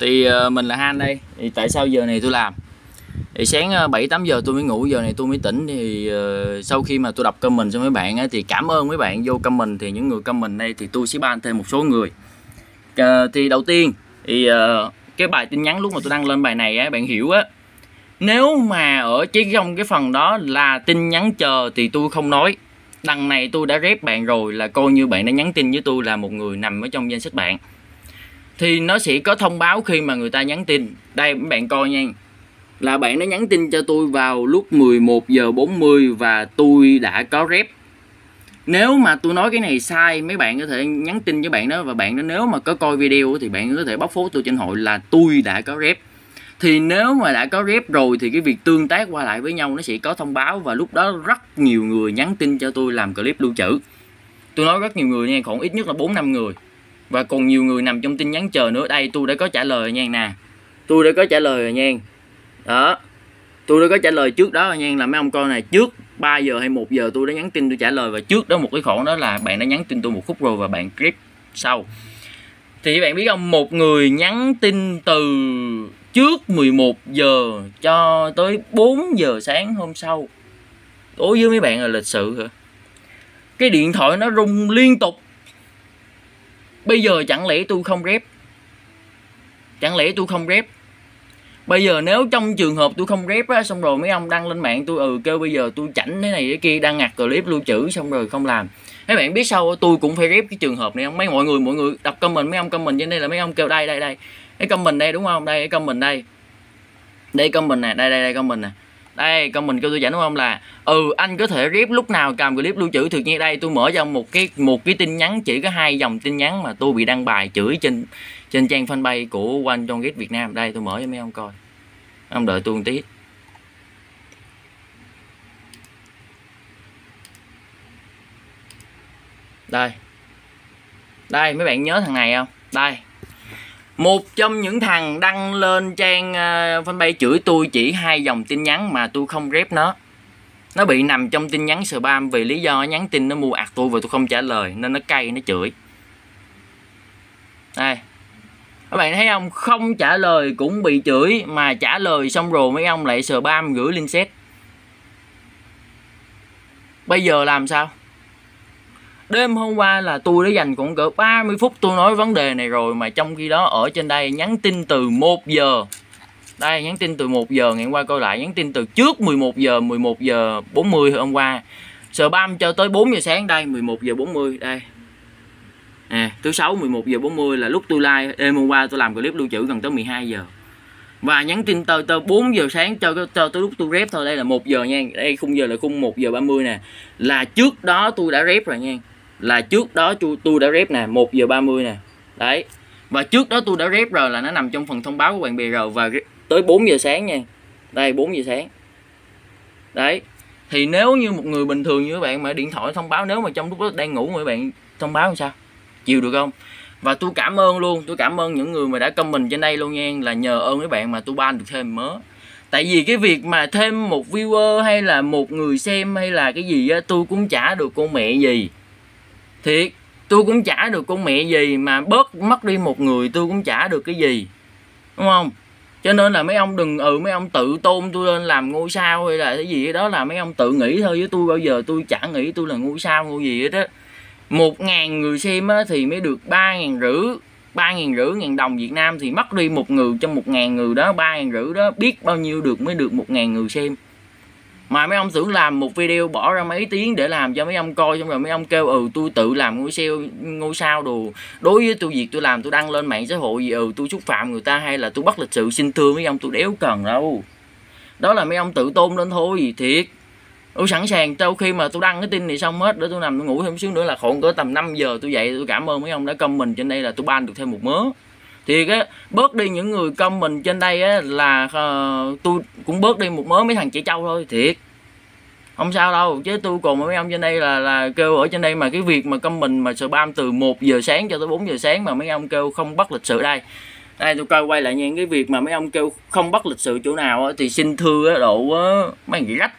thì uh, mình là Han đây. Thì tại sao giờ này tôi làm? Thì sáng ờ, 7 8 giờ tôi mới ngủ giờ này tôi mới tỉnh. Thì uh, sau khi mà tôi đọc comment cho mấy bạn ấy thì cảm ơn mấy bạn vô comment. Thì những người comment đây thì tôi sẽ ban thêm một số người. Uh, thì đầu tiên thì uh, cái bài tin nhắn lúc mà tôi đăng lên bài này á bạn hiểu á. Nếu mà ở chỉ trong cái phần đó là tin nhắn chờ thì tôi không nói. Đằng này tôi đã rep bạn rồi là coi như bạn đã nhắn tin với tôi là một người nằm ở trong danh sách bạn thì nó sẽ có thông báo khi mà người ta nhắn tin. Đây bạn coi nha. Là bạn đã nhắn tin cho tôi vào lúc 11 giờ 40 và tôi đã có rep. Nếu mà tôi nói cái này sai, mấy bạn có thể nhắn tin với bạn đó và bạn đó nếu mà có coi video thì bạn có thể bóc phốt tôi trên hội là tôi đã có rep. Thì nếu mà đã có rep rồi thì cái việc tương tác qua lại với nhau nó sẽ có thông báo và lúc đó rất nhiều người nhắn tin cho tôi làm clip lưu trữ. Tôi nói rất nhiều người nha, khoảng ít nhất là bốn năm người và còn nhiều người nằm trong tin nhắn chờ nữa. Đây, tôi đã có trả lời nha nè. Tôi đã có trả lời rồi nha. Đó. Tôi đã có trả lời trước đó rồi nha. Là mấy ông coi này, trước 3 giờ hay 1 giờ tôi đã nhắn tin tôi trả lời. Và trước đó một cái khoản đó là bạn đã nhắn tin tôi một khúc rồi và bạn clip sau. Thì bạn biết không, một người nhắn tin từ trước 11 giờ cho tới 4 giờ sáng hôm sau. Đối với mấy bạn là lịch sự hả? Cái điện thoại nó rung liên tục bây giờ chẳng lẽ tôi không rep? Chẳng lẽ tôi không rep? Bây giờ nếu trong trường hợp tôi không rep á, xong rồi mấy ông đăng lên mạng tôi ừ kêu bây giờ tôi chảnh thế này thế kia, đăng ngặt clip lưu trữ, xong rồi không làm. Mấy bạn biết sao tôi cũng phải rep cái trường hợp này không? Mấy mọi người mọi người đọc comment, mấy ông comment trên đây là mấy ông kêu đây đây đây. Cái comment đây đúng không? Đây, cái comment đây. Đây comment nè, đây đây đây comment nè đây, comment kêu tôi giải đúng không? Là ừ anh có thể rip lúc nào cầm clip lưu trữ? Thực nhiên đây, tôi mở ra một cái một cái tin nhắn, chỉ có hai dòng tin nhắn mà tôi bị đăng bài chửi trên trên trang fanpage của quanh John Gate Việt Nam. Đây, tôi mở cho mấy ông coi. Ông đợi tôi một tí. Đây. Đây, mấy bạn nhớ thằng này không? Đây một trong những thằng đăng lên trang uh, fanpage chửi tôi chỉ hai dòng tin nhắn mà tôi không rep nó. Nó bị nằm trong tin nhắn spam vì lý do nhắn tin nó mua ạt tôi và tôi không trả lời nên nó cay nó chửi. Đây. Các bạn thấy không? Không trả lời cũng bị chửi mà trả lời xong rồi mấy ông lại spam gửi link set bây giờ làm sao? Đêm hôm qua là tôi đã dành khoảng cỡ 30 phút tôi nói vấn đề này rồi mà trong khi đó ở trên đây nhắn tin từ 1 giờ. Đây, nhắn tin từ 1 giờ, ngày hôm qua coi lại, nhắn tin từ trước 11 giờ 11 giờ 40 hôm qua. Spam cho tới 4 giờ sáng, đây 11 giờ 40 đây. Nè thứ sáu 11 giờ 40 là lúc tôi like đêm hôm qua tôi làm clip lưu trữ gần tới 12 giờ. Và nhắn tin tới tới 4 giờ sáng cho cho tới lúc tôi rep thôi, đây là 1 giờ nha, đây khung giờ là khung 1 giờ 30 nè. Là trước đó tôi đã rep rồi nha là trước đó tôi, đã rep nè 1 giờ 30 nè. Đấy. Và trước đó tôi đã rep rồi là nó nằm trong phần thông báo của bạn bè rồi và tới 4 giờ sáng nha. Đây 4 giờ sáng. Đấy. Thì nếu như một người bình thường như các bạn mà điện thoại thông báo nếu mà trong lúc đó đang ngủ mà các bạn thông báo làm sao? Chịu được không? Và tôi cảm ơn luôn tôi cảm ơn những người mà đã comment trên đây luôn nha là nhờ ơn các bạn mà tôi ban được thêm mớ tại vì cái việc mà thêm một viewer hay là một người xem hay là cái gì á tôi cũng trả được con mẹ gì thiệt tôi cũng trả được con mẹ gì mà bớt mất đi một người tôi cũng trả được cái gì đúng không? Cho nên là mấy ông đừng ừ mấy ông tự tôn tôi lên làm ngôi sao hay là cái gì đó là mấy ông tự nghĩ thôi với tôi bao giờ tôi chả nghĩ tôi là ngôi sao ngôi gì hết á. Một ngàn người xem á, thì mới được ba ngàn rưỡi ba ngàn rưỡi ngàn đồng Việt Nam thì mất đi một người trong một ngàn người đó ba ngàn rưỡi đó biết bao nhiêu được mới được một ngàn người xem mà mấy ông tưởng làm một video bỏ ra mấy tiếng để làm cho mấy ông coi xong rồi mấy ông kêu ừ tôi tự làm ngôi sao ngôi sao đồ. Đối với tôi việc tôi làm tôi đăng lên mạng xã hội gì ừ tôi xúc phạm người ta hay là tôi bắt lịch sự xin thưa mấy ông tôi đéo cần đâu. Đó là mấy ông tự tôn lên thôi, thiệt. Tôi sẵn sàng sau khi mà tôi đăng cái tin này xong hết, để tôi nằm tôi ngủ thêm xíu nữa là khoảng cỡ tầm 5 giờ tôi dậy tôi cảm ơn mấy ông đã comment trên đây là tôi ban được thêm một mớ thì cái bớt đi những người công mình trên đây á là uh, tôi cũng bớt đi một mớ mấy thằng trẻ trâu thôi thiệt. Không sao đâu chứ tôi còn mấy ông trên đây là là kêu ở trên đây mà cái việc mà công mình mà spam từ 1 giờ sáng cho tới 4 giờ sáng mà mấy ông kêu không bắt lịch sự đây. Đây tôi coi quay lại những cái việc mà mấy ông kêu không bắt lịch sự chỗ nào á, thì xin thưa á, độ á, mấy thằng rách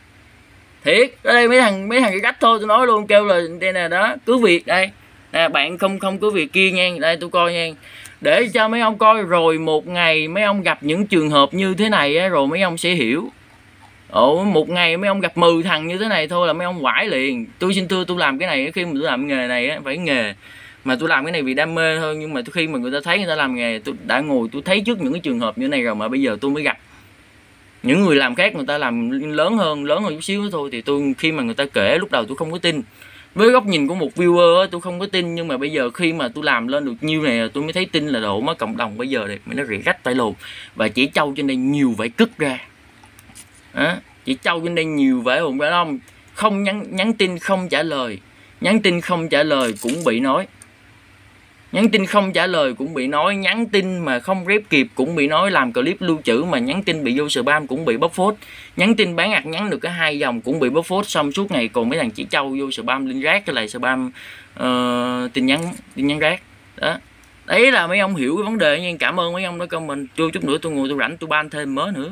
thiệt ở đây mấy thằng mấy thằng cái thôi tôi nói luôn kêu là đây nè đó cứ việc đây. Nè bạn không không cứ việc kia nha đây tôi coi nha để cho mấy ông coi rồi một ngày mấy ông gặp những trường hợp như thế này á, rồi mấy ông sẽ hiểu. Ồ, một ngày mấy ông gặp 10 thằng như thế này thôi là mấy ông quải liền. Tôi xin thưa tôi làm cái này khi mà tôi làm nghề này á, phải nghề. Mà tôi làm cái này vì đam mê thôi nhưng mà khi mà người ta thấy người ta làm nghề tôi đã ngồi tôi thấy trước những cái trường hợp như này rồi mà bây giờ tôi mới gặp. Những người làm khác người ta làm lớn hơn lớn hơn chút xíu thôi thì tôi khi mà người ta kể lúc đầu tôi không có tin với góc nhìn của một viewer tôi không có tin nhưng mà bây giờ khi mà tôi làm lên được nhiêu này tôi mới thấy tin là độ mới cộng đồng bây giờ này nó rỉ rách tay lùn và chỉ trâu trên đây nhiều vải cứt ra. À, chỉ trâu trên đây nhiều vải hồn ra không không nhắn nhắn tin không trả lời. Nhắn tin không trả lời cũng bị nói nhắn tin không trả lời cũng bị nói nhắn tin mà không rep kịp cũng bị nói làm clip lưu trữ mà nhắn tin bị vô spam cũng bị bóc phốt. Nhắn tin bán ạc nhắn được cái hai dòng cũng bị bóc phốt xong suốt ngày còn mấy thằng chỉ trâu vô spam linh rác cái lại spam uh, tin nhắn tin nhắn rác. Đó. Đấy là mấy ông hiểu cái vấn đề nha cảm ơn mấy ông đã comment. Tôi chút nữa tôi ngồi tôi rảnh tôi ban thêm mới nữa.